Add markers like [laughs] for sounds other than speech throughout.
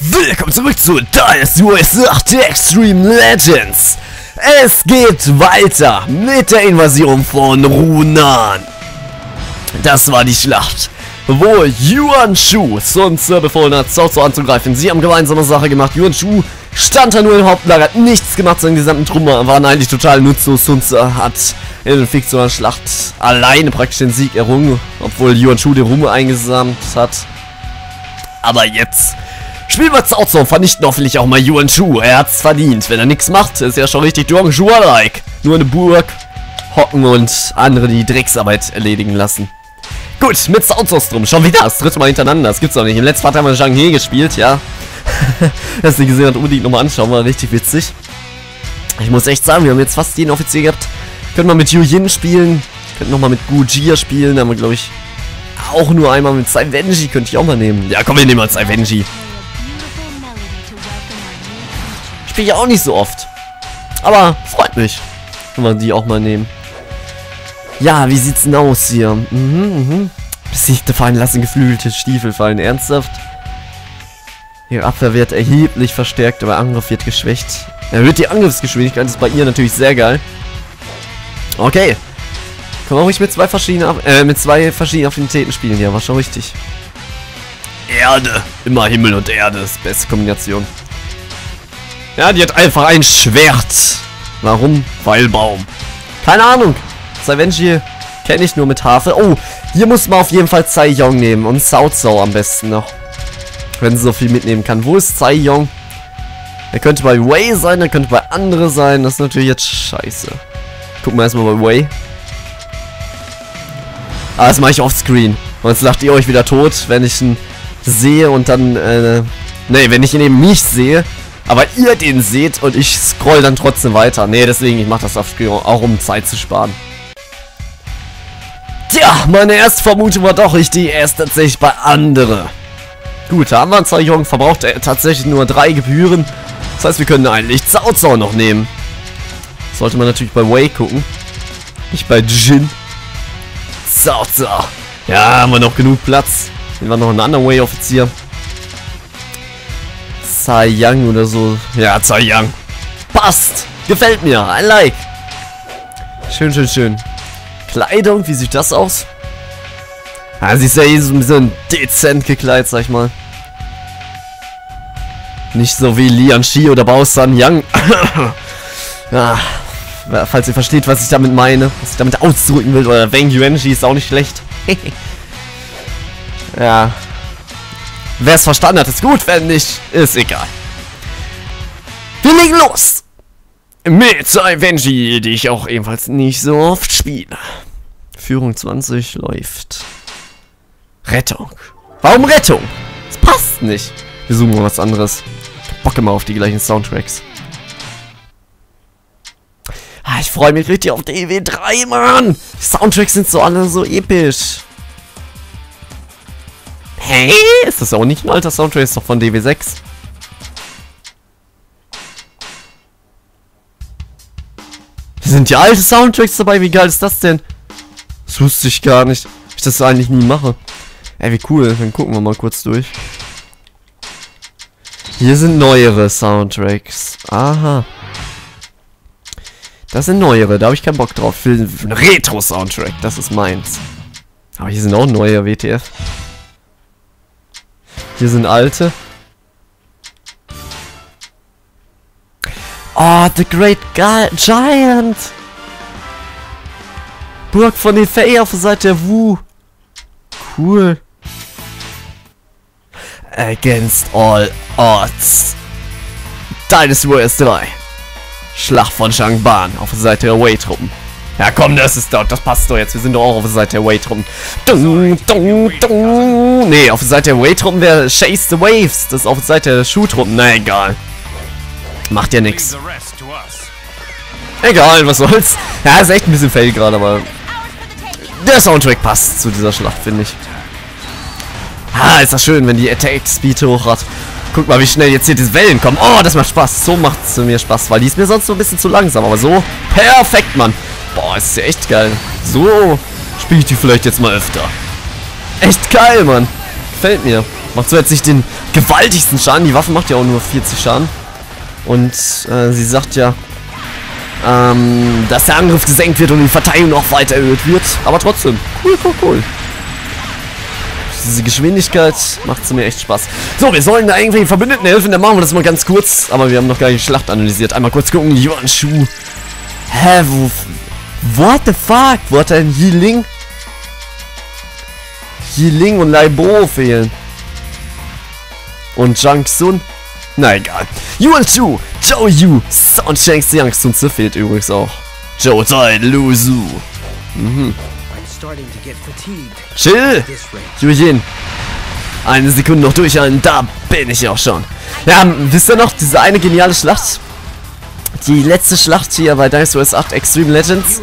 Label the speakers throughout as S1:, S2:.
S1: Willkommen zurück zu Dynasty Warriors 8 Extreme Legends. Es geht weiter mit der Invasion von Runan. Das war die Schlacht, wo Yuan Shu Sun Tzu befohlen hat, Cao Cao anzugreifen. Sie haben gemeinsame Sache gemacht. Yuan Shu stand da nur im Hauptlager, hat nichts gemacht, seinen gesamten Trümmer waren eigentlich total nutzlos. Sun Tzu hat in der fiktionalen Schlacht alleine praktisch den Sieg errungen, obwohl Yuan Shu den Ruhm eingesammelt hat. Aber jetzt spielen wir Cao, vernichten hoffentlich auch mal Yuan Shu. Er hat's verdient. Wenn er nichts macht, ist er schon richtig Duang Shua-like. Nur eine Burg hocken und andere die Drecksarbeit erledigen lassen. Gut, mit Cao drum. Schon wieder das dritte Mal hintereinander. Das gibt's doch nicht. Im letzten Part haben wir Zhang He gespielt, ja. Wer es nicht gesehen hat, unbedingt nochmal anschauen. War richtig witzig. Ich muss echt sagen, wir haben jetzt fast jeden Offizier gehabt. Könnten wir mit Yu Yin spielen. Könnten nochmal mit Gu Jia spielen. Da haben wir, glaube ich, auch nur einmal mit Sai Wenji. Könnte ich auch mal nehmen. Ja, komm, wir nehmen mal Sai Wenji. Spiele ich auch nicht so oft. Aber freut mich, wenn wir die auch mal nehmen. Ja, wie sieht's denn aus hier? Mhm, mhm. Besiegte Feinde lassen geflügelte Stiefel fallen. Ernsthaft? Ihre Abwehr wird erheblich verstärkt, aber Angriff wird geschwächt. Erhöht die Angriffsgeschwindigkeit, ist bei ihr natürlich sehr geil. Okay. Kann man ruhig mit zwei verschiedenen, äh, mit zwei verschiedenen Affinitäten spielen. Ja, war schon richtig. Erde. Immer Himmel und Erde ist beste Kombination. Ja, die hat einfach ein Schwert. Warum? Weil Baum. Keine Ahnung. Savenji kenne ich nur mit Hafe. Oh, hier muss man auf jeden Fall Tsai Yong nehmen. Und Cao Cao am besten noch. Wenn sie so viel mitnehmen kann. Wo ist Tsai Yong? Er könnte bei Wei sein, er könnte bei andere sein. Das ist natürlich jetzt scheiße. Gucken wir erstmal bei Wei. Ah, das mache ich offscreen. Und jetzt lacht ihr euch wieder tot, wenn ich ihn sehe und dann, äh, nee, wenn ich ihn eben nicht sehe, aber ihr den seht und ich scroll dann trotzdem weiter. Nee, deswegen, ich mache das offscreen, auch um Zeit zu sparen. Tja, meine erste Vermutung war doch richtig, er ist tatsächlich bei andere. Gut, Anzeichnung, verbraucht er tatsächlich nur drei Gebühren. Das heißt, wir können eigentlich Cao noch nehmen. Sollte man natürlich bei Wei gucken. Nicht bei Jin. Cao. Ja, haben wir noch genug Platz. Hier war noch ein anderer Wei-Offizier. Tsai Yang oder so. Ja, Tsai Yang. Passt. Gefällt mir. Ein Like. Schön, schön, schön. Kleidung, wie sieht das aus? Ah, sie ist ja eh so ein bisschen dezent gekleidet, sag ich mal. Nicht so wie Lian Shi oder Bao San Yang. [coughs] ja, falls ihr versteht, was ich damit meine, was ich damit ausdrücken will, oder Wang Yuanji ist auch nicht schlecht. [laughs] ja. Wer es verstanden hat, ist gut, wenn nicht, ist egal. Wir legen los! Mit Venji, die ich auch ebenfalls nicht so oft spiele. Führung 20 läuft. Rettung. Warum Rettung? Das passt nicht. Wir suchen mal was anderes. Bock immer auf die gleichen Soundtracks. Ah, ich freue mich richtig auf DW 3, Mann. Die Soundtracks sind so alle so episch. Hey, ist das auch nicht ein alter Soundtrack? Ist doch von DW6. Sind ja alte Soundtracks dabei? Wie geil ist das denn? Das wusste ich gar nicht. Ich das eigentlich nie mache. Ey, wie cool. Dann gucken wir mal kurz durch. Hier sind neuere Soundtracks. Aha. Das sind neuere, da habe ich keinen Bock drauf. Für einen Retro-Soundtrack, das ist meins. Aber hier sind auch neue WTF. Hier sind alte. Oh, The Great Gi Giant. Burg von den Fey auf der Seite der Wu. Cool. Against all odds. Dynasty Warriors 3. Schlacht von Shangban auf der Seite der Wei-Truppen. Ja komm, das ist doch, das passt doch jetzt. Wir sind doch auch auf der Seite der Wei-Truppen. Nee, auf der Seite der Wei-Truppen wäre Chase the Waves. Das ist auf der Seite der Schuh-Truppen. Na egal. Macht ja nix. Egal, was soll's. Ja, ist echt ein bisschen fail gerade, aber der Soundtrack passt zu dieser Schlacht, finde ich. Ah, ist das schön, wenn die Attack Speed hoch hat. Guck mal, wie schnell jetzt hier diese Wellen kommen. Oh, das macht Spaß. So macht es mir Spaß, weil die ist mir sonst so ein bisschen zu langsam. Aber so perfekt, Mann. Boah, ist ja echt geil. So spiele ich die vielleicht jetzt mal öfter. Echt geil, Mann. Gefällt mir. Macht zwar jetzt nicht den gewaltigsten Schaden, die Waffe macht ja auch nur 40 Schaden. Und äh, sie sagt ja, ähm, dass der Angriff gesenkt wird und die Verteidigung noch weiter erhöht wird. Aber trotzdem, cool, cool, cool. Diese Geschwindigkeit macht es mir echt Spaß. So, wir sollen da irgendwelchen Verbündeten helfen, dann machen wir das mal ganz kurz. Aber wir haben noch gar nicht die Schlacht analysiert. Einmal kurz gucken, Yuan Shu. Hä, wo... What the fuck? Wo hat er ein Yiling? Yiling und Lai Bo fehlen. Und Jang Sun? Na egal. Yuan Shu, Zhou Yu, Son Shang Xiang Sun Tzu fehlt übrigens auch. Zhou Tai Lu Su. Mhm. Chill! Yujin. Eine Sekunde noch durchhalten, da bin ich auch schon. Ja, wisst ihr noch, diese eine geniale Schlacht? Die letzte Schlacht hier bei Dynasty Wars 8 Extreme Legends.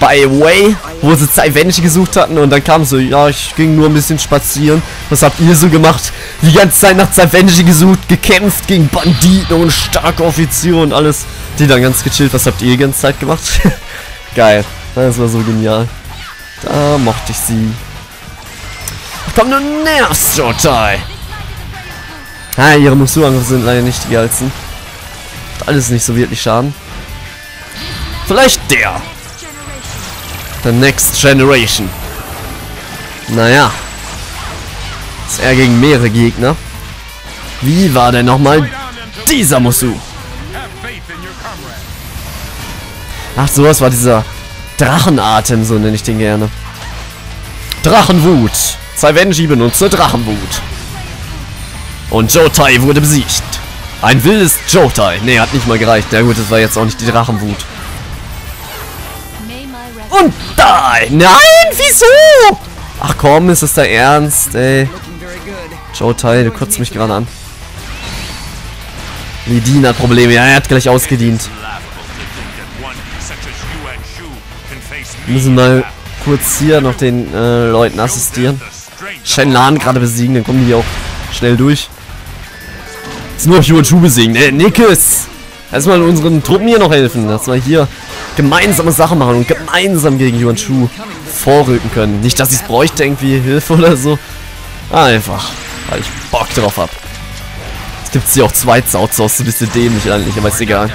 S1: Bei Way, wo sie zwei Wenche gesucht hatten und dann kam so, ja, ich ging nur ein bisschen spazieren. Was habt ihr so gemacht? Die ganze Zeit nach zwei Wenche gesucht, gekämpft gegen Banditen und starke Offiziere und alles. Die dann ganz gechillt, was habt ihr die ganze Zeit gemacht? [laughs] Geil, das war so genial. Da mochte ich sie. Komm, du nervst, Jotai! Ah, ihre Musu-Angriffe sind leider nicht die geilsten. Alles nicht so wirklich Schaden. Vielleicht der. The Next Generation. Naja. Ist er gegen mehrere Gegner. Wie war denn nochmal dieser Musu? Ach, sowas war dieser Drachenatem, so nenne ich den gerne. Drachenwut. Zwei Venji benutzte Drachenwut. Und Jotai wurde besiegt. Ein wildes Jotai. Ne, hat nicht mal gereicht. Na gut, das war jetzt auch nicht die Drachenwut. Und da! Nein, wieso? Ach komm, ist das der Ernst, ey. Jotai, du kotzt mich gerade an. Lidin hat Probleme. Ja, er hat gleich ausgedient. Wir müssen mal kurz hier noch den äh, Leuten assistieren. Shenlan gerade besiegen, dann kommen die auch schnell durch. Jetzt nur noch Yuan Shu besiegen. Äh, Nickes! Erstmal unseren Truppen hier noch helfen, dass wir hier gemeinsame Sachen machen und gemeinsam gegen Yuan Shu vorrücken können. Nicht, dass ich es bräuchte, irgendwie Hilfe oder so. Einfach, weil ich Bock drauf hab. Jetzt gibt es hier auch zwei Zauts aus, ein bisschen dämlich eigentlich, aber ist egal.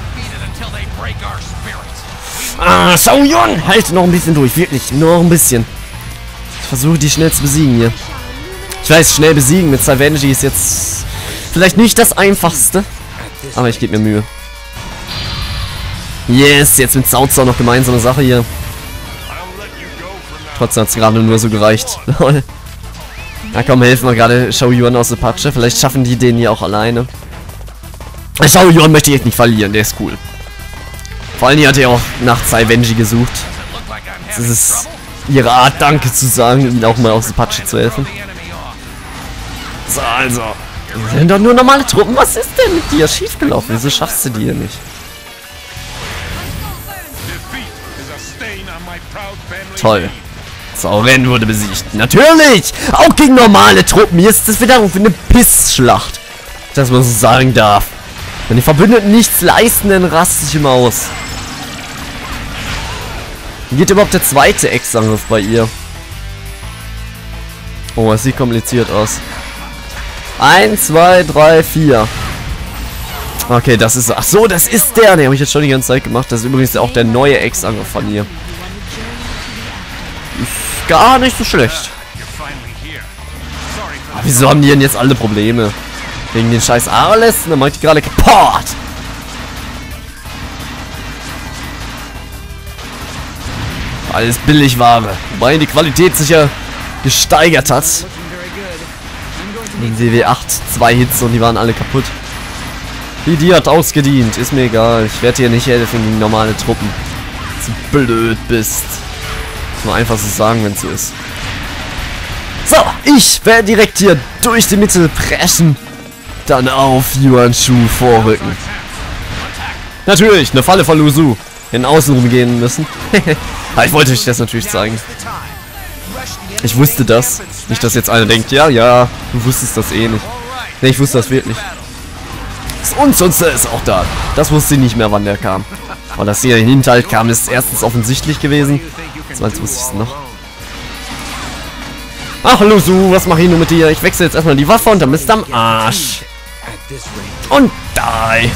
S1: Ah, Shao Yun! Halt noch ein bisschen durch, wirklich, noch ein bisschen. Ich versuche die schnell zu besiegen hier. Ich weiß, schnell besiegen mit Savenji ist jetzt vielleicht nicht das einfachste. Aber ich gebe mir Mühe. Yes, jetzt mit Sauzer noch gemeinsame Sache hier. Trotzdem hat es gerade nur so gereicht. [laughs] Na komm, helfen wir gerade Shao Yuan aus der Patsche. Vielleicht schaffen die den hier auch alleine. Shao Yuan möchte ich jetzt nicht verlieren, der ist cool. Vor allem hat er auch nach Zaiwenji gesucht. Das ist ihre Art, Danke zu sagen, ihn auch mal aus der Patsche zu helfen. So, also. Wir sind doch nur normale Truppen. Was ist denn mit dir schiefgelaufen? Wieso schaffst du die hier nicht? Toll. Sauren wurde besiegt. Natürlich! Auch gegen normale Truppen. Hier ist das wieder für eine Pissschlacht. Dass man so sagen darf. Wenn die Verbündeten nichts leisten, dann raste ich immer aus. Wie geht überhaupt der zweite Ex-Angriff bei ihr? Oh, es sieht kompliziert aus. 1, 2, 3, 4. Okay, das ist... Ach so, das ist der. Den habe ich jetzt schon die ganze Zeit gemacht. Das ist übrigens auch der neue Ex-Angriff von ihr. Ist gar nicht so schlecht. Aber wieso haben die denn jetzt alle Probleme? Wegen den scheiß Arles? Dann mach ich die gerade kaputt. Alles Billigware. Wobei die Qualität sich ja gesteigert hat. In WW8 zwei Hits und die waren alle kaputt. Die, die hat ausgedient. Ist mir egal. Ich werde dir nicht helfen gegen normale Truppen. Zu blöd bist. Muss man einfach so sagen, wenn es so ist. So, ich werde direkt hier durch die Mitte pressen. Dann auf Yuan Shu vorrücken. Natürlich, eine Falle von Lusu. In Außen rumgehen müssen. Aber [laughs] ich wollte euch das natürlich zeigen. Ich wusste das. Nicht, dass jetzt einer denkt, ja, ja, du wusstest das eh nicht. Ne, ich wusste das wirklich. Das Unzunste ist auch da. Das wusste ich nicht mehr, wann der kam. Aber dass hier Hinterhalt kam, ist erstens offensichtlich gewesen. Zweitens wusste ich es noch. Ach, Lusu, was mache ich nur mit dir? Ich wechsle jetzt erstmal die Waffe und dann bist du am Arsch. Und die.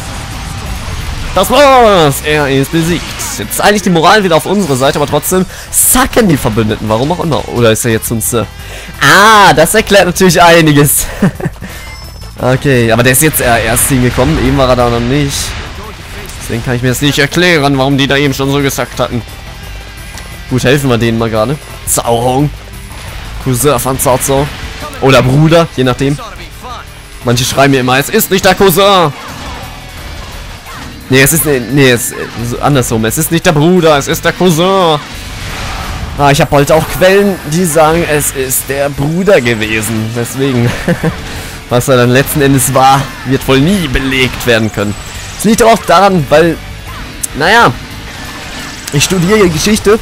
S1: Das war's. Er ist besiegt. Jetzt ist eigentlich die Moral wieder auf unserer Seite, aber trotzdem sacken die Verbündeten. Warum auch immer. Oder ist er jetzt uns... Äh ah, das erklärt natürlich einiges. [laughs] okay, aber der ist jetzt erst hingekommen. Eben war er da noch nicht. Deswegen kann ich mir das nicht erklären, warum die da eben schon so gesagt hatten. Gut, helfen wir denen mal gerade. Sauhong. Cousin von Cao. Oder Bruder, je nachdem. Manche schreiben mir immer, es ist nicht der Cousin. Nee, es ist, nee, es ist andersrum. Es ist nicht der Bruder, es ist der Cousin. Ah, ich habe heute auch Quellen, die sagen, es ist der Bruder gewesen. Deswegen, [laughs] was er dann letzten Endes war, wird wohl nie belegt werden können. Es liegt auch daran, weil, naja, ich studiere Geschichte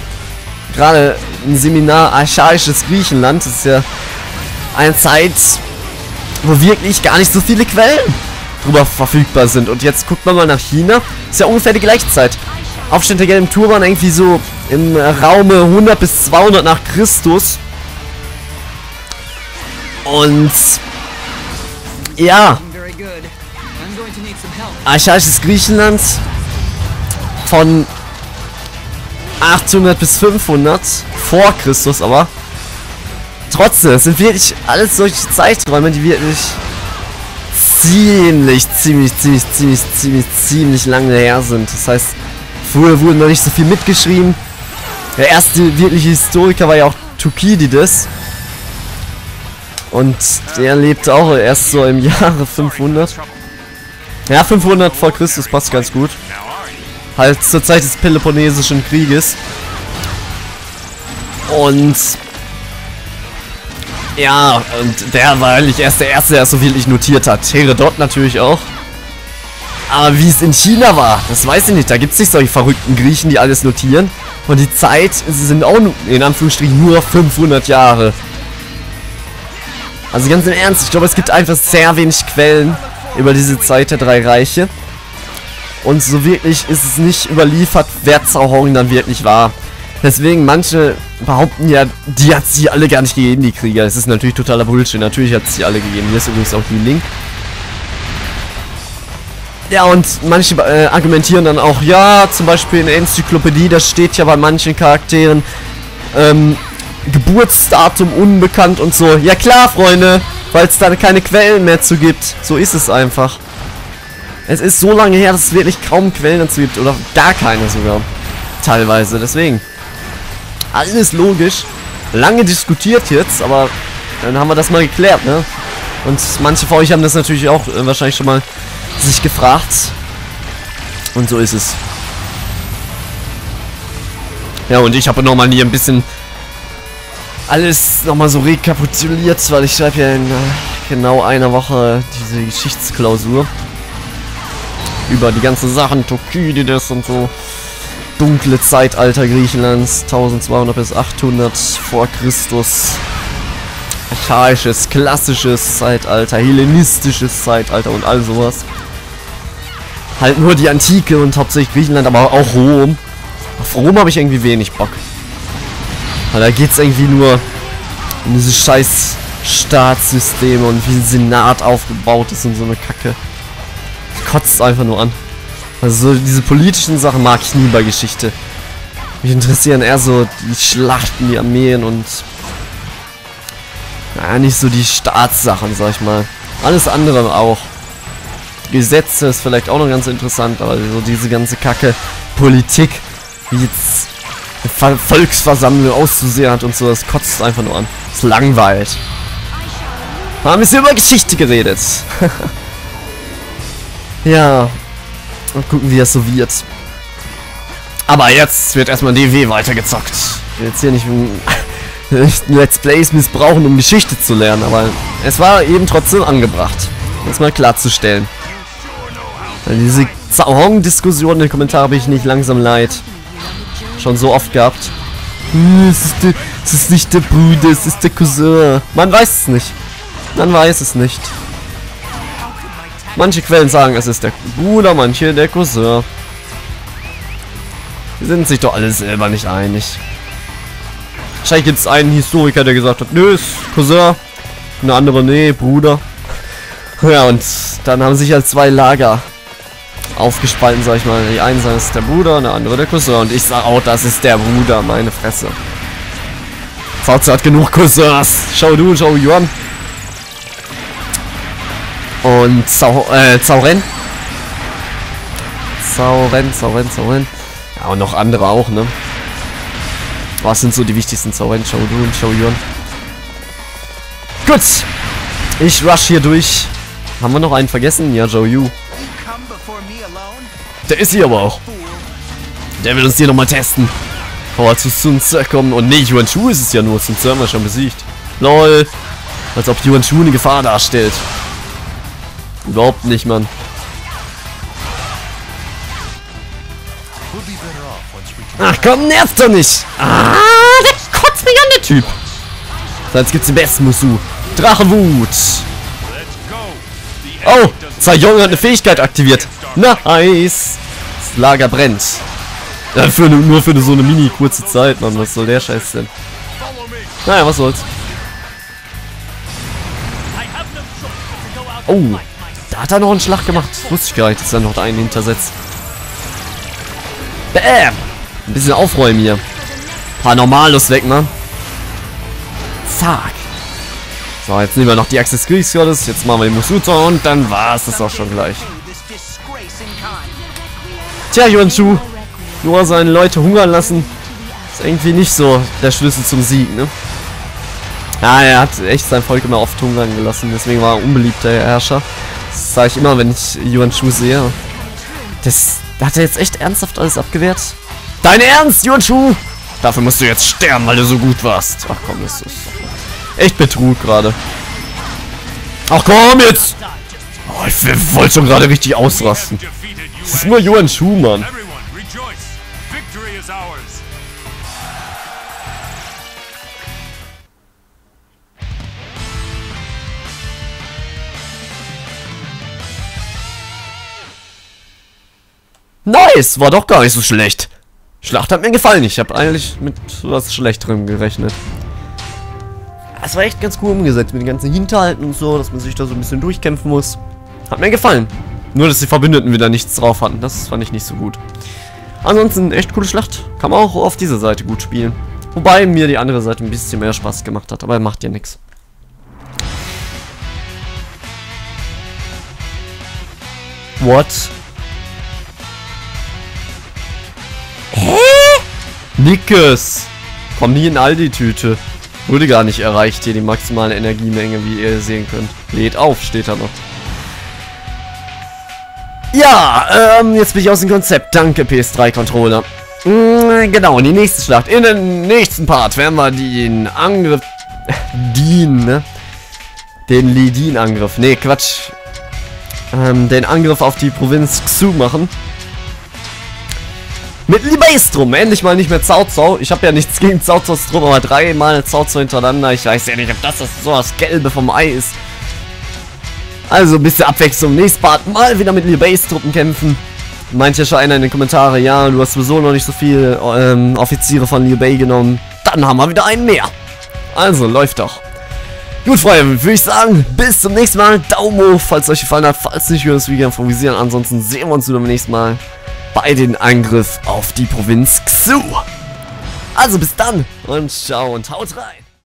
S1: gerade ein Seminar Archaisches Griechenland. Das ist ja eine Zeit, wo wirklich gar nicht so viele Quellen drüber verfügbar sind. Und jetzt guckt man mal nach China. Ist ja ungefähr die gleiche Zeit. Aufstand der gelben Turban irgendwie so im Raume 100 bis 200 nach Christus. Und ja, archaisches Griechenland von 800 bis 500 vor Christus, aber trotzdem, sind wirklich alles solche Zeiträume, die wirklich ziemlich, ziemlich, ziemlich, ziemlich, ziemlich, ziemlich lange her sind. Das heißt, früher wurde noch nicht so viel mitgeschrieben. Der erste wirkliche Historiker war ja auch Thukydides. Und der lebte auch erst so im Jahre 500. Ja, 500 vor Christus passt ganz gut. Halt zur Zeit des Peloponnesischen Krieges. Und ja, und der war eigentlich erst der Erste, der so wirklich notiert hat. Herodot natürlich auch. Aber wie es in China war, das weiß ich nicht. Da gibt es nicht solche verrückten Griechen, die alles notieren. Und die Zeit sind auch in Anführungsstrichen nur 500 Jahre. Also ganz im Ernst, ich glaube, es gibt einfach sehr wenig Quellen über diese Zeit der drei Reiche. Und so wirklich ist es nicht überliefert, wer Zauhong dann wirklich war. Deswegen, manche behaupten ja, die hat sie alle gar nicht gegeben, die Krieger. Das ist natürlich totaler Bullshit. Natürlich hat sie alle gegeben. Hier ist übrigens auch die Link. Ja, und manche äh, argumentieren dann auch, ja, zum Beispiel in der Enzyklopädie, das steht ja bei manchen Charakteren, ähm, Geburtsdatum unbekannt und so. Ja klar, Freunde, weil es da keine Quellen mehr zu gibt. So ist es einfach. Es ist so lange her, dass es wirklich kaum Quellen dazu gibt. Oder gar keine sogar. Teilweise, deswegen. Alles logisch. Lange diskutiert jetzt, aber dann haben wir das mal geklärt, ne? Und manche von euch haben das natürlich auch äh, wahrscheinlich schon mal sich gefragt. Und so ist es. Ja, und ich habe nochmal hier ein bisschen alles nochmal so rekapituliert, weil ich schreibe ja in äh, genau einer Woche diese Geschichtsklausur über die ganzen Sachen, Thukydides und so. Dunkle Zeitalter Griechenlands, 1200 bis 800 vor Christus. Archaisches, klassisches Zeitalter, hellenistisches Zeitalter und all sowas. Halt nur die Antike und hauptsächlich Griechenland, aber auch Rom. Auf Rom habe ich irgendwie wenig Bock. Weil da geht es irgendwie nur um diese scheiß Staatssysteme und wie ein Senat aufgebaut ist und so eine Kacke kotzt einfach nur an. Also so diese politischen Sachen mag ich nie bei Geschichte. Mich interessieren eher so die Schlachten, die Armeen und naja, nicht so die Staatssachen, sag ich mal. Alles andere auch. Gesetze ist vielleicht auch noch ganz interessant, aber so diese ganze Kacke, Politik, wie jetzt eine Volksversammlung auszusehen hat und so, das kotzt einfach nur an. Das langweilt. Wir haben wir über Geschichte geredet. [laughs] Ja. Und gucken, wie das so wird. Aber jetzt wird erstmal DW weitergezockt. Ich will jetzt hier [laughs] nicht, Let's Plays missbrauchen, um Geschichte zu lernen, aber es war eben trotzdem angebracht. Das mal klarzustellen. Weil diese Zauhong-Diskussion in den Kommentaren habe ich nicht langsam leid. Schon so oft gehabt. Hm, es ist, der, es ist nicht der Bruder, es ist der Cousin. Man weiß es nicht. Man weiß es nicht. Manche Quellen sagen, es ist der Bruder, manche der Cousin. Die sind sich doch alle selber nicht einig. Wahrscheinlich gibt es einen Historiker, der gesagt hat, nö, ist Cousin. Eine andere, nee, Bruder. Ja, und dann haben sich halt zwei Lager aufgespalten, sag ich mal. Die eine ist der Bruder, und der andere der Cousin. Und ich sag auch, das ist der Bruder, meine Fresse. VZ hat genug Cousins. Schau du, schau Yuan. Und Zau äh, Zauren. Zauren, Zauren, Zauren. Ja, und noch andere auch, ne? Was sind so die wichtigsten Zauren? Schau du und schau Yuan. Gut. Ich rush hier durch. Haben wir noch einen vergessen? Ja, Joe Yu. Der ist hier aber auch. Der will uns hier nochmal testen. Er zu Sun kommen. Und nee, Yuan Shu ist es ja nur. Sun haben wir schon besiegt. LOL. Als ob Yuan Shu eine Gefahr darstellt. Überhaupt nicht, Mann. Ach komm, nervt doch nicht. Ah, der kotzt mich an, der Typ. So, jetzt gibt's den besten Musu. Drachenwut. Oh, Zayong hat eine Fähigkeit aktiviert. Nice. Das Lager brennt. Ja, für nur für eine, so eine mini kurze Zeit, Mann. Was soll der Scheiß denn? Naja, was soll's. Oh, hat er noch einen Schlag gemacht. Das wusste ich gar nicht, dass er noch einen hintersetzt. Bam! Ein bisschen aufräumen hier. Paranormalus weg, Mann. Zack. So, jetzt nehmen wir noch die des Kriegsgottes. Jetzt machen wir den Musuta und dann war es das auch schon gleich. Tja, Yuan-Chu. Nur seine Leute hungern lassen. Ist irgendwie nicht so der Schlüssel zum Sieg, ne? Ja, er hat echt sein Volk immer oft hungern gelassen. Deswegen war er ein unbeliebter Herrscher. Das sage ich immer, wenn ich Yuan-Chu sehe. Das hat er jetzt echt ernsthaft alles abgewehrt? Dein Ernst, Yuan-Chu? Dafür musst du jetzt sterben, weil du so gut warst. Ach komm, das ist echt Betrug gerade. Ach komm jetzt! Oh, ich wollte schon gerade richtig ausrasten. Das ist nur Yuan Shu, Mann. Nice, war doch gar nicht so schlecht. Schlacht hat mir gefallen. Ich habe eigentlich mit was Schlechterem gerechnet. Es war echt ganz cool umgesetzt mit den ganzen Hinterhalten und so, dass man sich da so ein bisschen durchkämpfen muss. Hat mir gefallen. Nur, dass die Verbündeten wieder nichts drauf hatten. Das fand ich nicht so gut. Ansonsten, echt coole Schlacht. Kann man auch auf dieser Seite gut spielen. Wobei mir die andere Seite ein bisschen mehr Spaß gemacht hat. Aber macht ja nichts. What? Nickes. Komm nie in Aldi-Tüte. Wurde gar nicht erreicht hier die maximale Energiemenge, wie ihr sehen könnt. Lädt auf, steht da noch. Ja, ähm, jetzt bin ich aus dem Konzept. Danke, PS3-Controller. Mm, genau, in die nächste Schlacht. In den nächsten Part werden wir den Angriff... [laughs] Dien, ne? Den Lidin-Angriff. Ne, Quatsch. Ähm, den Angriff auf die Provinz Xu machen. Mit Libeistrum. Endlich mal nicht mehr Zau Zau. Ich habe ja nichts gegen Zau Zau Strom, aber dreimal Zau Zau hintereinander. Ich weiß ja nicht, ob das, das so das Gelbe vom Ei ist. Also ein bisschen Abwechslung. Nächstes Part mal wieder mit Libeis-Truppen kämpfen. Meint ja schon einer in den Kommentaren, ja, du hast sowieso noch nicht so viele ähm, Offiziere von Liu Bei genommen. Dann haben wir wieder einen mehr. Also, läuft doch. Gut, Freunde, würde ich sagen, bis zum nächsten Mal. Daumen hoch, falls es euch gefallen hat. Falls nicht, wir uns wieder improvisieren. Ansonsten sehen wir uns wieder beim nächsten Mal bei den Angriff auf die Provinz Xu. Also bis dann und ciao und haut rein.